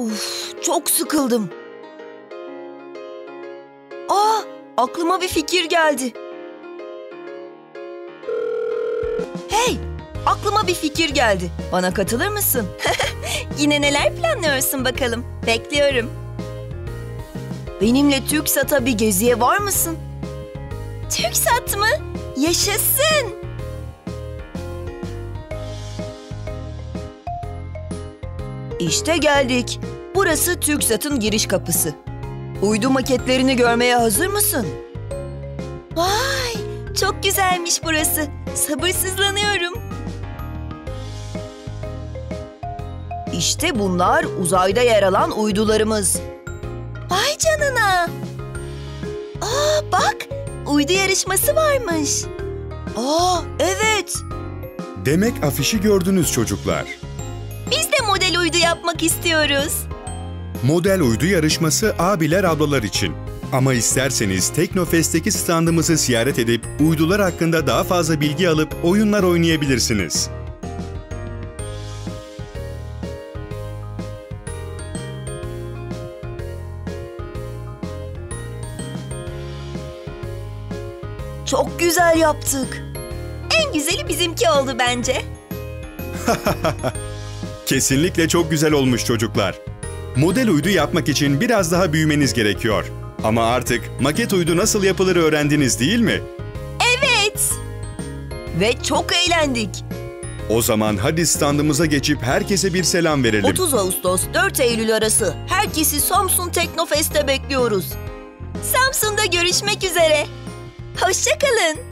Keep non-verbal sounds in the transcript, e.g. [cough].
Uf, çok sıkıldım. Aa, aklıma bir fikir geldi. Hey, aklıma bir fikir geldi. Bana katılır mısın? [laughs] Yine neler planlıyorsun bakalım? Bekliyorum. Benimle TÜRKSAT'a bir geziye var mısın? TürkSat mı? Yaşasın. İşte geldik. Burası TÜRKSAT'ın giriş kapısı. Uydu maketlerini görmeye hazır mısın? Vay, çok güzelmiş burası. Sabırsızlanıyorum. İşte bunlar uzayda yer alan uydularımız. Vay canına. Aa bak, uydu yarışması varmış. Aa, evet. Demek afişi gördünüz çocuklar. Biz de model uydu yapmak istiyoruz. Model uydu yarışması abiler ablalar için. Ama isterseniz Teknofest'teki standımızı ziyaret edip uydular hakkında daha fazla bilgi alıp oyunlar oynayabilirsiniz. Çok güzel yaptık. En güzeli bizimki oldu bence. [laughs] Kesinlikle çok güzel olmuş çocuklar. Model uydu yapmak için biraz daha büyümeniz gerekiyor. Ama artık maket uydu nasıl yapılır öğrendiniz değil mi? Evet. Ve çok eğlendik. O zaman hadi standımıza geçip herkese bir selam verelim. 30 Ağustos 4 Eylül arası herkesi Samsun Teknofest'e bekliyoruz. Samsun'da görüşmek üzere. Hoşçakalın.